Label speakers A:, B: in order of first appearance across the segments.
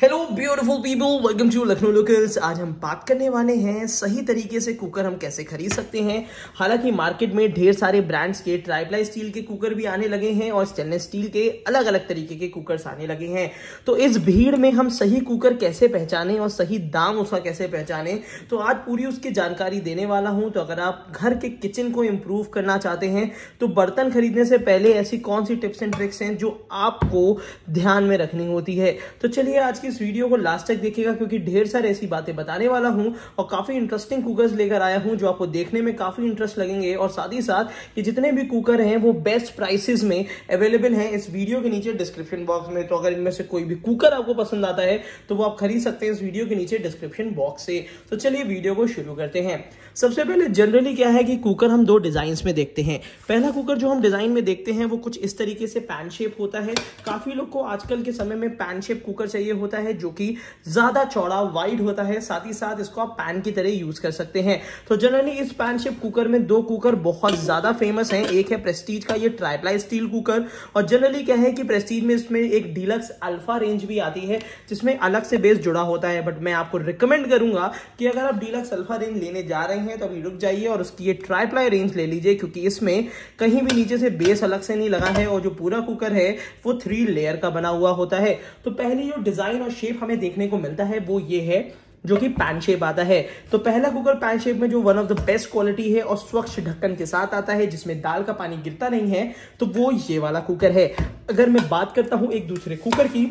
A: Hello beautiful people welcome to Lucknow locals आज हम बात करने वाले हैं, सही तरीके से कुकर हम कैसे खरीद सकते हैं। हालाँकि मार्केट में ढेर सारे ब्रांड्स के ट्राइप्लाई स्टील के कुकर भी आने लगे हैं और स्टेनलेस स्टील के अलग अलग तरीके के कुकर्स आने लगे हैं। तो इस भीड़ में हम सही कुकर कैसे पहचाने और सही दाम उसका कैसे पहचाने तो आज पूरी उसकी जानकारी देने वाला हूँ। तो अगर आप घर के किचन को इम्प्रूव करना चाहते हैं तो बर्तन खरीदने से पहले ऐसी कौन सी टिप्स एंड ट्रिक्स हैं जो आपको ध्यान में रखनी होती है? तो चलिए आज की इस वीडियो को लास्ट तक देखिएगा, क्योंकि ढेर सारे ऐसी बातें बताने वाला हूँ और काफ़ी इंटरेस्टिंग कुकर्स लेकर आया हूँ, जो आपको देखने में काफ़ी इंटरेस्ट लगेंगे। और साथ ही साथ, ये जितने भी कुकर हैं, वो बेस्ट प्राइसेस में अवेलेबल हैं इस वीडियो के नीचे डिस्क्रिप्शन बॉक्स में। तो अगर इनमें से कोई भी कुकर आपको पसंद आता है तो वो आप खरीद सकते हैं इस वीडियो के नीचे डिस्क्रिप्शन बॉक्स से। तो चलिए वीडियो को शुरू करते हैं। सबसे पहले जनरली क्या है कि कुकर हम दो डिज़ाइन में देखते हैं। पहला कुकर जो हम डिज़ाइन में देखते हैं, वो कुछ इस तरीके से पैन शेप होता है। काफ़ी लोग को आजकल के समय में पैन शेप कुकर चाहिए होता है जो कि ज़्यादा चौड़ा वाइड होता है। साथ ही साथ इसको आप पैन की तरह यूज़ कर सकते हैं। तो जनरली इस पैन शेप कुकर में दो कुकर बहुत ज़्यादा फ़ेमस हैं। एक है प्रेस्टीज का, ये ट्राइप्लाई स्टील कुकर और जनरली क्या है कि प्रेस्टीज में इसमें एक डीलक्स अल्फ़ा रेंज भी आती है, जिसमें अलग से बेस जुड़ा होता है। बट मैं आपको रिकमेंड करूँगा कि अगर आप डीलक्स अल्फ़ा रेंज लेने जा रहे हैं तो अभी रुक जाइए और उसकी ये ट्राइप्लाई रेंज ले लीजिए, क्योंकि इसमें कहीं भी नीचे से बेस अलग से नहीं लगा है और जो पूरा कुकर है, वो थ्री लेयर का बना हुआ होता है। तो पहले जो डिज़ाइन और शेप हमें देखने को मिलता है, वो ये है, जो कि पैन शेप आता है। तो पहला कुकर पैन शेप में जो one of the best quality है और स्वच्छ ढक्कन के साथ आता है, जिसमें दाल का पानी गिरता नहीं है तो वो ये वाला कुकर है। अगर मैं बात करता हूँ एक दूसरे कुकर की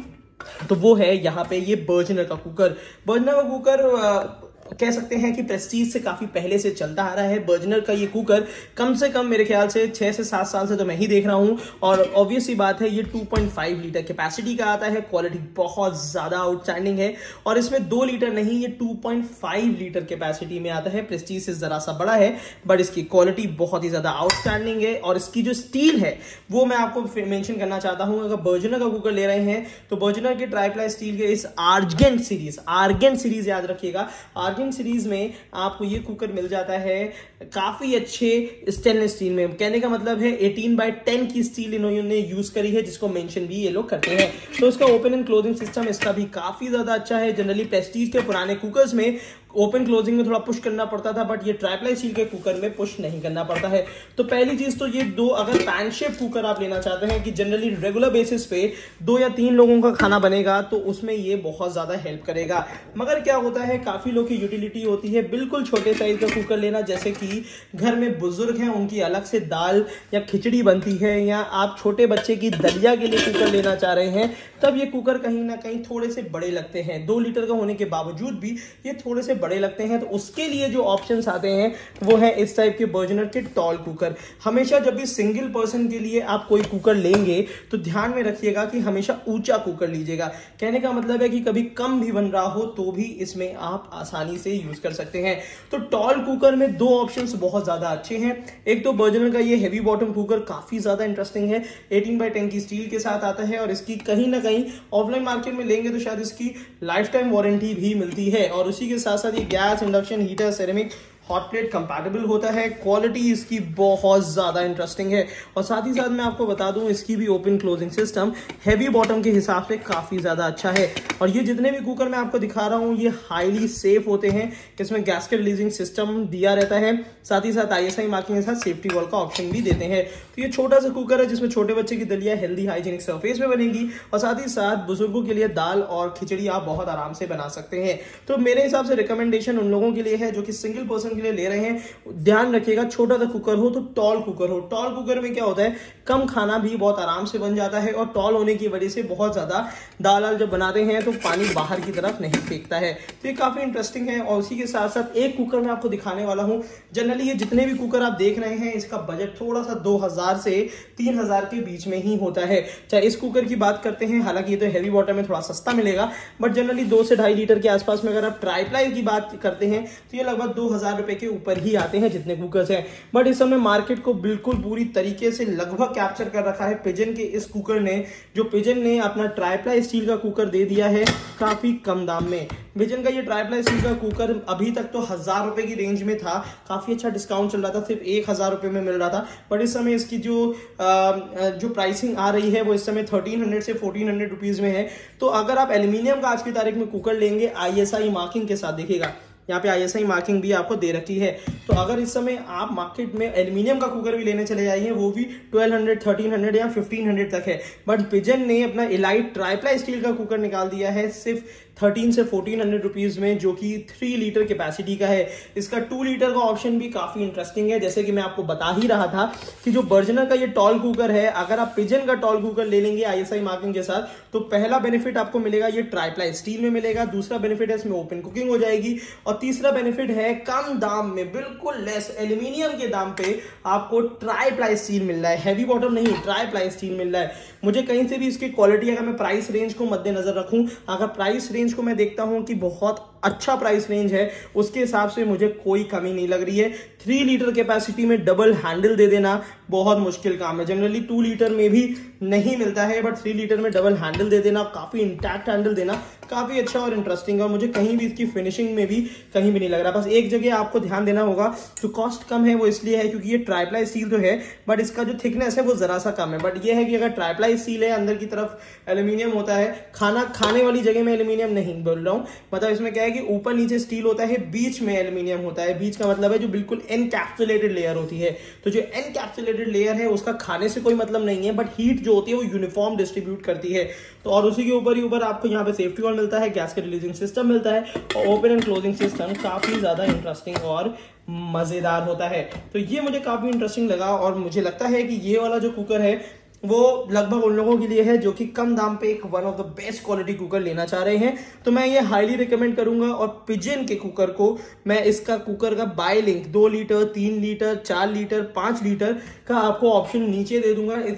A: तो वो है यहाँ पे ये बर्जनर का कुकर बर्जनर का कुकर कह सकते हैं कि प्रेस्टीज से काफ़ी पहले से चलता आ रहा है। बर्जनर का ये कुकर कम से कम मेरे ख्याल से छह से सात साल से तो मैं ही देख रहा हूँ। और ऑब्वियस ही बात है, ये 2.5 लीटर कैपेसिटी का आता है। क्वालिटी बहुत ज़्यादा आउटस्टैंडिंग है। और इसमें दो लीटर नहीं, ये 2.5 लीटर कैपेसिटी में आता है। प्रेस्टीज से जरा सा बड़ा है बट इसकी क्वालिटी बहुत ही ज़्यादा आउटस्टैंडिंग है। और इसकी जो स्टील है, वो मैं आपको मेंशन करना चाहता हूँ। अगर बर्जनर का कुकर ले रहे हैं तो बर्जनर के ट्राइप्लाई स्टील के इस आर्जेंट सीरीज़ आर्गेंट सीरीज़ याद रखिएगा। आर्गेंट सीरीज़ में आपको ये कुकर मिल जाता है काफ़ी अच्छे स्टेनलेस स्टील में। कहने का मतलब है 18 बाय 10 की स्टील इन्होंने यूज़ करी है, जिसको मेंशन भी ये लोग करते हैं। तो इसका ओपन एंड क्लोजिंग सिस्टम इसका भी काफ़ी ज़्यादा अच्छा है। जनरली प्रेस्टीज के पुराने कुकर्स में ओपन क्लोजिंग में थोड़ा पुश करना पड़ता था बट ये ट्राइप्लाई स्टील के कुकर में पुश नहीं करना पड़ता है। तो पहली चीज़ तो ये दो, अगर पैन शेप कुकर आप लेना चाहते हैं कि जनरली रेगुलर बेसिस पे दो या तीन लोगों का खाना बनेगा तो उसमें ये बहुत ज़्यादा हेल्प करेगा। मगर क्या होता है, काफ़ी लोग की यूटिलिटी होती है, बिल्कुल छोटे साइज़ का कुकर लेना, जैसे कि घर में बुज़ुर्ग हैं, उनकी अलग से दाल या खिचड़ी बनती है, या आप छोटे बच्चे की दलिया के लिए कुकर लेना चाह रहे हैं, तब ये कुकर कहीं ना कहीं थोड़े से बड़े लगते हैं। दो लीटर का होने के बावजूद भी ये थोड़े से बड़े लगते हैं तो उसके लिए जो ऑप्शन आते हैं, वो है इस टाइप के बर्जनर के टॉल कुकर हमेशा जब भी सिंगल पर्सन के लिए आप कोई कुकर लेंगे तो ध्यान में रखिएगा कि हमेशा ऊँचा कुकर लीजिएगा। कहने का मतलब है कि कभी कम भी बन रहा हो तो भी इसमें आप आसानी से यूज़ कर सकते हैं। तो टॉल कुकर में दो ऑप्शन बहुत ज़्यादा अच्छे हैं। एक तो बर्जनर का ये हैवी बॉटम कुकर काफ़ी ज़्यादा इंटरेस्टिंग है। एटीन बाई टेन की स्टील के साथ आता है और इसकी कहीं ना कहीं ऑफलाइन मार्केट में लेंगे तो शायद इसकी लाइफ टाइम वारंटी भी मिलती है। और उसी के साथ साथ ये gas induction heater ceramic hot plate compatible होता है। क्वालिटी इसकी बहुत ज़्यादा इंटरेस्टिंग है। और साथ ही साथ मैं आपको बता दूँ, इसकी भी open closing system heavy bottom के हिसाब से काफ़ी ज़्यादा अच्छा है। और ये जितने भी कुकर मैं आपको दिखा रहा हूँ, ये हाईली सेफ़ होते हैं। इसमें गैस के रिलीजिंग सिस्टम दिया रहता है। साथ ही साथ आई मार्किंग के साथ सेफ्टी वॉल का ऑप्शन भी देते हैं। तो ये छोटा सा कुकर है जिसमें छोटे बच्चे की दलिया हेल्दी हाइजीनिक सर्फेस में बनेगी और साथ ही साथ बुज़ुर्गों के लिए दाल और खिचड़ी आप बहुत आराम से बना सकते हैं। तो मेरे हिसाब से रिकमेंडेशन उन लोगों के लिए है जो कि सिंगल पर्सन के लिए ले रहे हैं। ध्यान रखिएगा, छोटा सा कुकर हो तो टॉल कुकर हो। टॉल कुकर में क्या होता है, कम खाना भी बहुत आराम से बन जाता है और टॉल होने की वजह से बहुत ज़्यादा दाल जब बनाते हैं तो पानी बाहर की तरफ़ नहीं फेंकता है। तो ये काफ़ी इंटरेस्टिंग है और उसी के साथ साथ एक कुकर मैं आपको दिखाने वाला हूँ। जनरली ये जितने भी कुकर आप देख रहे हैं, इसका बजट थोड़ा सा दो हज़ार से तीन हज़ार के बीच में ही होता है। चाहे इस कुकर की बात करते हैं, हालाँकि ये तो हैवी वाटर में थोड़ा सस्ता मिलेगा बट जनरली दो से ढाई लीटर के आसपास में अगर आप ट्राईप्लाई की बात करते हैं तो ये लगभग दो हज़ार रुपए के ऊपर ही आते हैं जितने कुकर्स हैं। बट इस समय मार्केट को बिल्कुल पूरी तरीके से लगभग कैप्चर कर रखा है पिजन के इस कुकर ने, जो पिजन ने अपना ट्राइप्लाई स्टील का कुकर दे दिया है काफ़ी कम दाम में। विजन का ये ट्राइप्लाई स्टील का कुकर अभी तक तो हज़ार रुपए की रेंज में था। काफ़ी अच्छा डिस्काउंट चल रहा था सिर्फ़ एक हज़ार रुपए में मिल रहा था। बट इस समय इसकी जो जो प्राइसिंग आ रही है वो इस समय थर्टीन हंड्रेड से फोर्टीन हंड्रेड रुपीज़ में है। तो अगर आप एल्यूमिनियम का आज की तारीख में कुकर लेंगे आईएसआई मार्किंग के साथ देखिएगा। यहाँ पे आईएसआई मार्किंग भी आपको दे रखी है। तो अगर इस समय आप मार्केट में एल्यूमिनियम का कुकर भी लेने चले जाइए वो भी 1200, 1300 या 1500 तक है। बट पिजन ने अपना इलाइट ट्राइप्लाई स्टील का कुकर निकाल दिया है सिर्फ़ थर्टीन से फोर्टीन हंड्रेड रुपीज़ में, जो कि थ्री लीटर कैपेसिटी का है। इसका टू लीटर का ऑप्शन भी काफ़ी इंटरेस्टिंग है। जैसे कि मैं आपको बता ही रहा था कि जो बर्जनर का ये टॉल कुकर है, अगर आप पिजन का टॉल कुकर ले लेंगे आईएसआई मार्किंग के साथ तो पहला बेनिफिट आपको मिलेगा ये ट्राइप्लाई स्टील में मिलेगा, दूसरा बेनिफिट है इसमें ओपन कुकिंग हो जाएगी, और तीसरा बेनिफिट है कम दाम में, बिल्कुल लेस एल्यूमिनियम के दाम पे आपको ट्राईप्लाई स्टील मिल रहा है। हैवी बॉटम नहीं ट्राईप्लाई स्टील मिल रहा है। मुझे कहीं से भी इसकी क्वालिटी अगर मैं प्राइस रेंज को मद्देनजर रखूँ, अगर प्राइस रेंज को मैं देखता हूँ कि बहुत अच्छा प्राइस रेंज है, उसके हिसाब से मुझे कोई कमी नहीं लग रही है। थ्री लीटर कैपेसिटी में डबल हैंडल दे देना बहुत मुश्किल काम है। जनरली टू लीटर में भी नहीं मिलता है बट थ्री लीटर में डबल हैंडल दे देना, काफ़ी इंटैक्ट हैंडल देना, काफ़ी अच्छा और इंटरेस्टिंग है। और मुझे कहीं भी इसकी फिनिशिंग में भी कहीं भी नहीं लग रहा। बस एक जगह आपको ध्यान देना होगा, जो कॉस्ट कम है वो इसलिए है क्योंकि ये ट्राइप्लाई सील तो है बट इसका जो थिकनेस है वो जरा सा कम है। बट ये है कि अगर ट्राइप्लाई सील है, अंदर की तरफ़ एल्यूमिनियम होता है, खाना खाने वाली जगह में एल्यूमिनियम नहीं बोल रहा हूँ। मतलब इसमें क्या है कि ऊपर नीचे स्टील होता है, बीच में एल्यूमिनियम होता है। बीच का मतलब है जो बिल्कुल एनकैप्सुलेटेड लेयर होती है। तो जो एनकैप्सुलेटेड लेयर है, उसका खाने से कोई मतलब नहीं है बट हीट जो होती है, वो यूनिफॉर्म डिस्ट्रीब्यूट करती है। तो और उसी के ऊपर ही ऊपर आपको यहाँ पे सेफ्टी वॉल मिलता है गैस के रिलीजिंग सिस्टम मिलता है, और ओपन एंड क्लोजिंग सिस्टम काफ़ी ज़्यादा इंटरेस्टिंग और मज़ेदार होता है। तो ये मुझे काफ़ी इंटरेस्टिंग लगा, और मुझे लगता है कि ये वाला जो कुकर है वो लगभग उन लोगों के लिए है जो कि कम दाम पे एक one of the best quality cooker लेना चाह रहे हैं। तो मैं ये हाईली रिकमेंड करूँगा और पिजन के कुकर को मैं इसका कुकर का बाय लिंक दो लीटर तीन लीटर चार लीटर पाँच लीटर का आपको ऑप्शन नीचे दे दूँगा। इस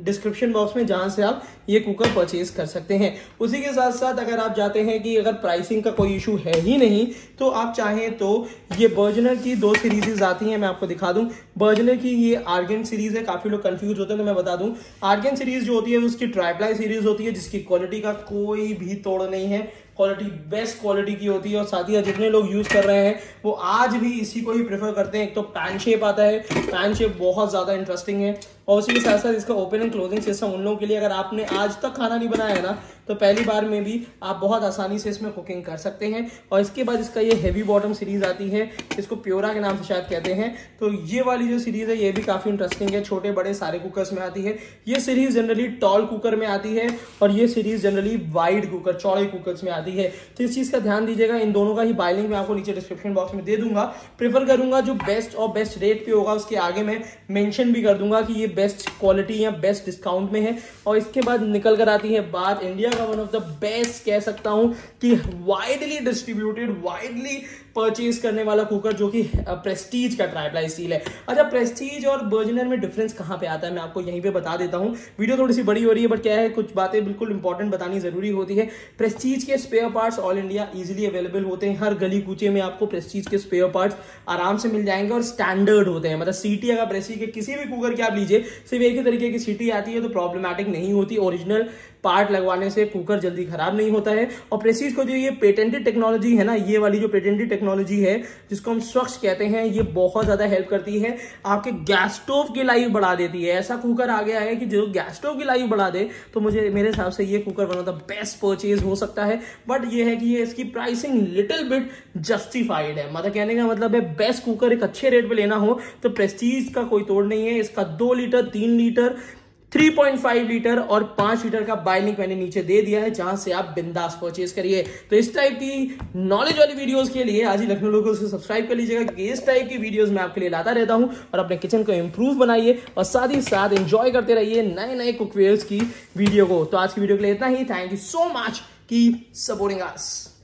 A: डिस्क्रिप्शन बॉक्स में जहाँ से आप ये कुकर परचेज कर सकते हैं। उसी के साथ साथ अगर आप जाते हैं कि अगर प्राइसिंग का कोई इशू है ही नहीं तो आप चाहें तो ये बर्जनर की दो सीरीजेज आती हैं, मैं आपको दिखा दूँ। बर्जनर की ये आर्गेन सीरीज़ है, काफ़ी लोग कंफ्यूज होते हैं तो मैं बता दूँ। आर्गेन सीरीज़ जो होती है, उसकी ट्राइप्लाई सीरीज़ होती है, जिसकी क्वालिटी का कोई भी तोड़ नहीं है। क्वालिटी बेस्ट क्वालिटी की होती है और साथ ही जितने लोग यूज़ कर रहे हैं, वो आज भी इसी को ही प्रेफर करते हैं। एक तो पैन शेप आता है पैन शेप बहुत ज़्यादा इंटरेस्टिंग है। और उसी के साथ साथ इसका ओपन एंड क्लोजिंग सिस्टम उन लोगों के लिए अगर आपने आज तक खाना नहीं बनाया है ना तो पहली बार में भी आप बहुत आसानी से इसमें कुकिंग कर सकते हैं। और इसके बाद इसका ये हैवी बॉटम सीरीज़ आती है, इसको प्योरा के नाम से शायद कहते हैं। तो ये वाली जो सीरीज़ है, ये भी काफ़ी इंटरेस्टिंग है। छोटे बड़े सारे कुकर्स में आती है। ये सीरीज़ जनरली टॉल कुकर में आती है और ये सीरीज़ जनरली वाइड कुकर चौड़े कुकर्स में आती है। तो इस चीज़ का ध्यान दीजिएगा, इन दोनों का ही बाइलिंग मैं आपको नीचे डिस्क्रिप्शन बॉक्स में दे दूँगा। प्रेफर करूँगा जो बेस्ट और बेस्ट रेट पे होगा, उसके आगे मैं मेंशन भी कर दूँगा कि ये बेस्ट क्वालिटी या बेस्ट डिस्काउंट में है। और इसके बाद निकल कर आती है बात इंडिया का वन ऑफ़ द बेस्ट कह सकता हूँ कि वाइडली डिस्ट्रीब्यूटेड वाइडली परचेज करने वाला कुकर जो कि प्रेस्टीज का ट्राइप्लाई स्टील है। अच्छा प्रेस्टीज और बर्जनर में डिफरेंस कहाँ पे आता है? मैं आपको यहीं पे बता देता हूँ। वीडियो थोड़ी सी बड़ी हो रही है बट क्या है, कुछ बातें बिल्कुल इंपॉर्टेंट बतानी ज़रूरी होती है। प्रेस्टीज के spare parts all India easily available होते हैं। हर गली कूचे में आपको प्रेस्टीज के स्पेयर पार्ट्स आराम से मिल जाएँगे और स्टैंडर्ड होते हैं। मतलब सीटी अगर प्रेस्टीज के किसी भी कुकर की आप लीजिए, सिर्फ़ एक ही तरीके की सीटी आती है तो प्रॉब्लमेटिक नहीं होती। ओरिजिनल पार्ट लगवाने से कुकर जल्दी खराब नहीं होता है। और प्रेसिज को जो ये पेटेंटेड टेक्नोलॉजी है ना, ये वाली जो पेटेंटेड टेक्नोलॉजी है, जिसको हम स्वच्छ कहते हैं, ये बहुत ज़्यादा हेल्प करती है। आपके गैस स्टोव की लाइफ बढ़ा देती है। ऐसा कुकर आ गया है कि जो गैस स्टोव की लाइफ बढ़ा दे तो मुझे, मेरे हिसाब से ये cooker one of the best purchase हो सकता है। बट ये है कि ये इसकी प्राइसिंग लिटिल बिट जस्टिफाइड है। मतलब कहने का मतलब है बेस्ट कुकर एक अच्छे रेट पे लेना हो तो प्रेस्टीज का कोई तोड़ नहीं है। इसका दो लीटर, तीन लीटर 3.5 लीटर और 5 लीटर का बाइलिंग मैंने नीचे दे दिया है, जहाँ से आप बिंदास परचेज करिए। तो इस टाइप की नॉलेज वाली वीडियोस के लिए आज ही लखनऊ लोगों से सब्सक्राइब कर लीजिएगा कि इस टाइप की वीडियोस मैं आपके लिए लाता रहता हूँ और अपने किचन को इंप्रूव बनाइए और साथ ही साथ एंजॉय करते रहिए नए नए कुकवेयर्स की वीडियो को। तो आज की वीडियो के लिए इतना ही। थैंक यू सो मच की सपोर्टिंग अस